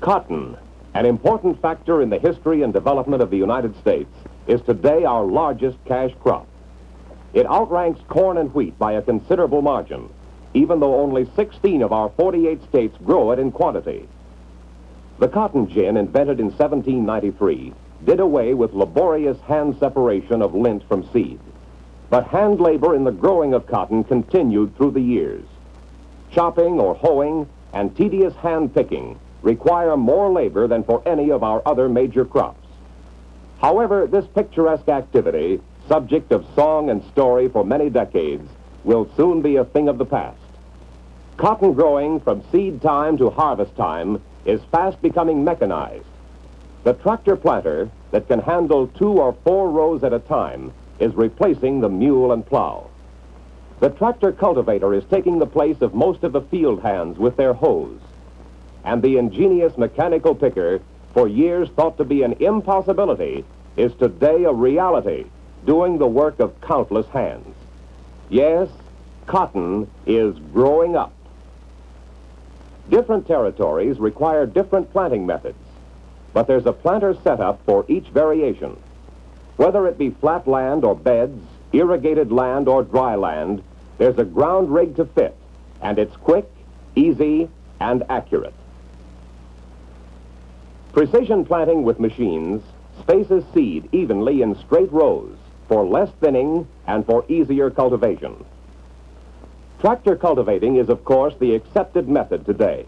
Cotton, an important factor in the history and development of the United States, is today our largest cash crop. It outranks corn and wheat by a considerable margin, even though only 16 of our 48 states grow it in quantity. The cotton gin, invented in 1793, did away with laborious hand separation of lint from seed. But hand labor in the growing of cotton continued through the years. Chopping or hoeing and tedious hand picking require more labor than for any of our other major crops. However, this picturesque activity, subject of song and story for many decades, will soon be a thing of the past. Cotton growing from seed time to harvest time is fast becoming mechanized. The tractor planter that can handle two or four rows at a time is replacing the mule and plow. The tractor cultivator is taking the place of most of the field hands with their hoes. And the ingenious mechanical picker, for years thought to be an impossibility, is today a reality, doing the work of countless hands. Yes, cotton is growing up. Different territories require different planting methods, but there's a planter setup for each variation. Whether it be flat land or beds, irrigated land or dry land, there's a ground rig to fit, and it's quick, easy, and accurate. Precision planting with machines spaces seed evenly in straight rows for less thinning and for easier cultivation. Tractor cultivating is, of course, the accepted method today.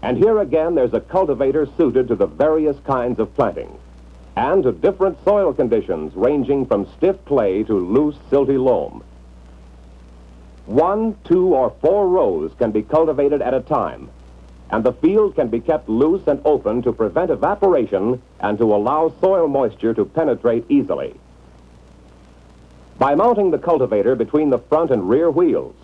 And here again, there's a cultivator suited to the various kinds of planting and to different soil conditions ranging from stiff clay to loose, silty loam. One, two, or four rows can be cultivated at a time, and the field can be kept loose and open to prevent evaporation and to allow soil moisture to penetrate easily. By mounting the cultivator between the front and rear wheels,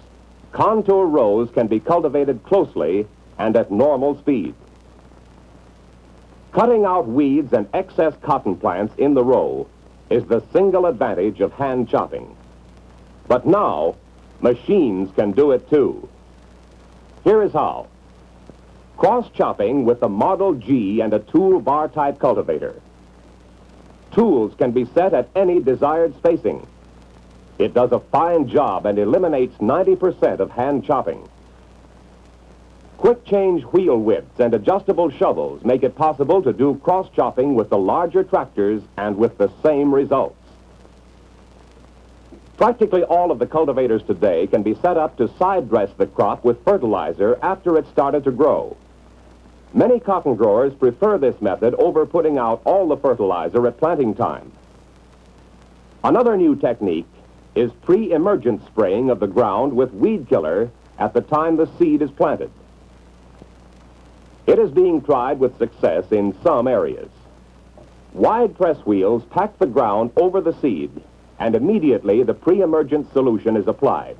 contour rows can be cultivated closely and at normal speed. Cutting out weeds and excess cotton plants in the row is the single advantage of hand chopping. But now, machines can do it too. Here is how. Cross-chopping with the Model G and a tool bar type cultivator. Tools can be set at any desired spacing. It does a fine job and eliminates 90% of hand chopping. Quick change wheel widths and adjustable shovels make it possible to do cross-chopping with the larger tractors and with the same results. Practically all of the cultivators today can be set up to side dress the crop with fertilizer after it's started to grow. Many cotton growers prefer this method over putting out all the fertilizer at planting time. Another new technique is pre-emergent spraying of the ground with weed killer at the time the seed is planted. It is being tried with success in some areas. Wide press wheels pack the ground over the seed, and immediately the pre-emergent solution is applied.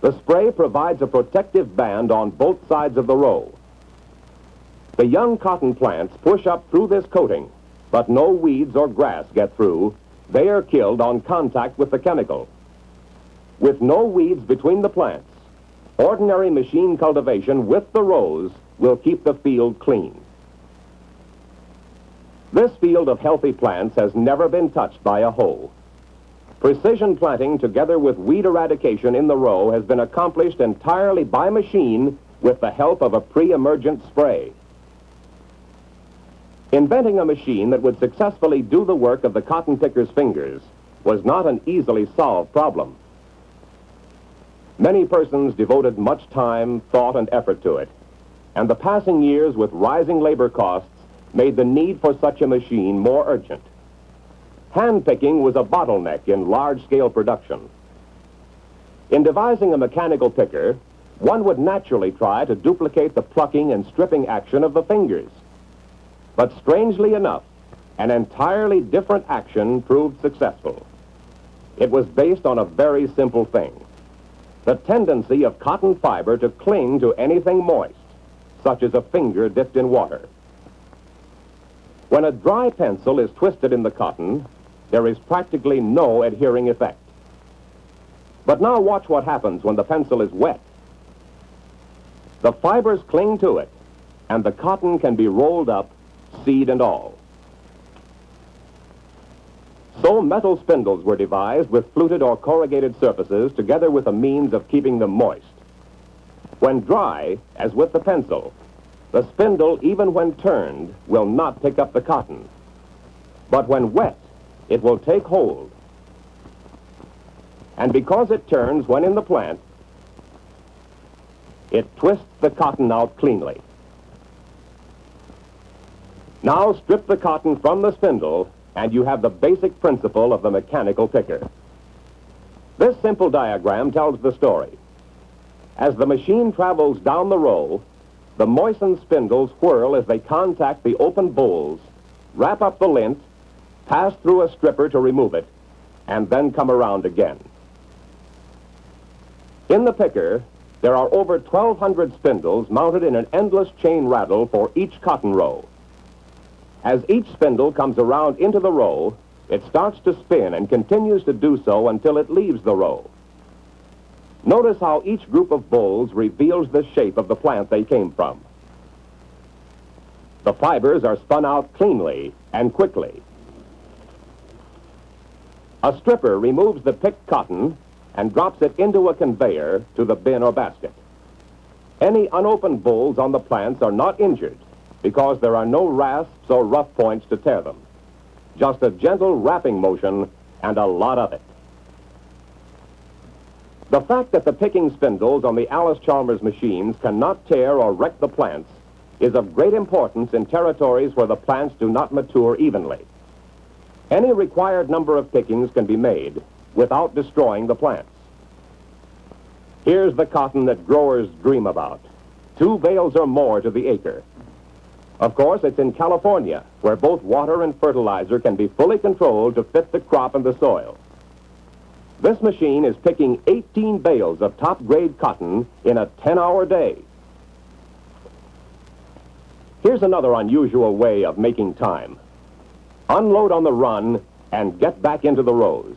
The spray provides a protective band on both sides of the row. The young cotton plants push up through this coating, but no weeds or grass get through. They are killed on contact with the chemical. With no weeds between the plants, ordinary machine cultivation with the rows will keep the field clean. This field of healthy plants has never been touched by a hoe. Precision planting together with weed eradication in the row has been accomplished entirely by machine with the help of a pre-emergent spray. Inventing a machine that would successfully do the work of the cotton picker's fingers was not an easily solved problem. Many persons devoted much time, thought, and effort to it and the passing years with rising labor costs made the need for such a machine more urgent. Hand picking was a bottleneck in large-scale production. In devising a mechanical picker, one would naturally try to duplicate the plucking and stripping action of the fingers. But strangely enough, an entirely different action proved successful. It was based on a very simple thing. The tendency of cotton fiber to cling to anything moist such as a finger dipped in water. When a dry pencil is twisted in the cotton, there is practically no adhering effect. But now watch what happens when the pencil is wet. The fibers cling to it, and the cotton can be rolled up, seed and all. So metal spindles were devised with fluted or corrugated surfaces together with a means of keeping them moist. When dry, as with the pencil, the spindle, even when turned, will not pick up the cotton. But when wet, it will take hold. And because it turns when in the plant, it twists the cotton out cleanly. Now strip the cotton from the spindle and you have the basic principle of the mechanical picker. This simple diagram tells the story. As the machine travels down the row, the moistened spindles whirl as they contact the open bolls, wrap up the lint, pass through a stripper to remove it, and then come around again. In the picker, there are over 1,200 spindles mounted in an endless chain rattle for each cotton row. As each spindle comes around into the row, it starts to spin and continues to do so until it leaves the row. Notice how each group of bolls reveals the shape of the plant they came from. The fibers are spun out cleanly and quickly. A stripper removes the picked cotton and drops it into a conveyor to the bin or basket. Any unopened bolls on the plants are not injured because there are no rasps or rough points to tear them. Just a gentle wrapping motion and a lot of it. The fact that the picking spindles on the Allis-Chalmers machines cannot tear or wreck the plants is of great importance in territories where the plants do not mature evenly. Any required number of pickings can be made without destroying the plants. Here's the cotton that growers dream about. Two bales or more to the acre. Of course, it's in California, where both water and fertilizer can be fully controlled to fit the crop and the soil. This machine is picking 18 bales of top-grade cotton in a 10-hour day. Here's another unusual way of making time. Unload on the run and get back into the rows.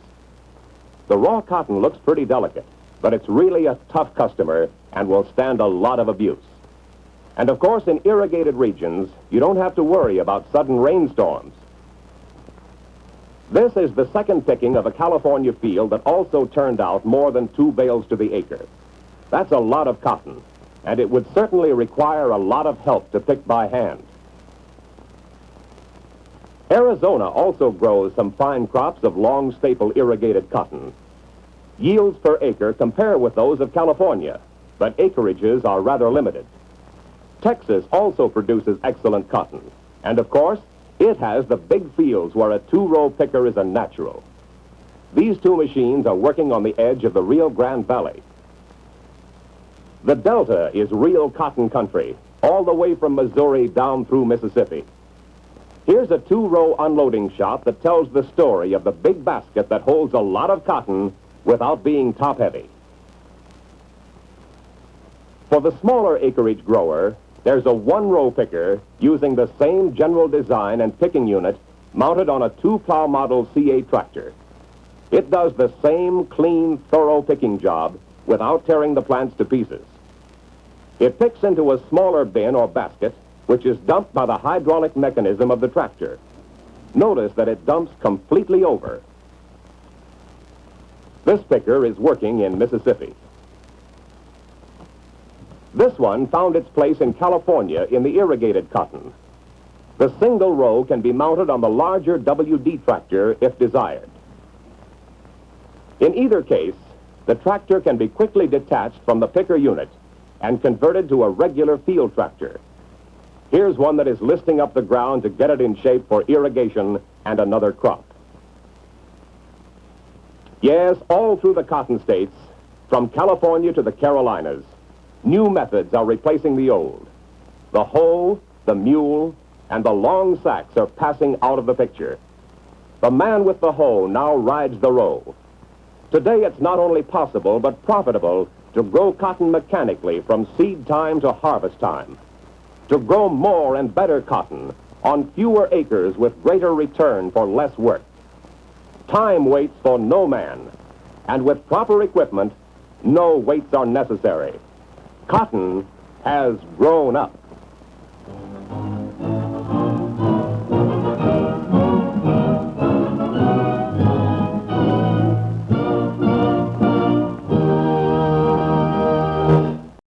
The raw cotton looks pretty delicate, but it's really a tough customer and will stand a lot of abuse. And of course, in irrigated regions, you don't have to worry about sudden rainstorms. This is the second picking of a California field that also turned out more than two bales to the acre. That's a lot of cotton, and it would certainly require a lot of help to pick by hand. Arizona also grows some fine crops of long staple irrigated cotton. Yields per acre compare with those of California, but acreages are rather limited. Texas also produces excellent cotton. And of course, it has the big fields where a two-row picker is a natural. These two machines are working on the edge of the Rio Grande Valley. The Delta is real cotton country, all the way from Missouri down through Mississippi. Here's a two-row unloading shop that tells the story of the big basket that holds a lot of cotton without being top-heavy. For the smaller acreage grower, there's a one-row picker using the same general design and picking unit mounted on a two-plow model CA tractor. It does the same clean, thorough picking job without tearing the plants to pieces. It picks into a smaller bin or basket, which is dumped by the hydraulic mechanism of the tractor. Notice that it dumps completely over. This picker is working in Mississippi. This one found its place in California in the irrigated cotton. The single row can be mounted on the larger WD tractor if desired. In either case, the tractor can be quickly detached from the picker unit and converted to a regular field tractor. Here's one that is listing up the ground to get it in shape for irrigation and another crop. Yes, all through the cotton states, from California to the Carolinas, New methods are replacing the old. The hoe, the mule, and the long sacks are passing out of the picture. The man with the hoe now rides the row. Today it's not only possible but profitable to grow cotton mechanically from seed time to harvest time. To grow more and better cotton on fewer acres with greater return for less work. Time waits for no man, and with proper equipment, no waits are necessary. Cotton has grown up.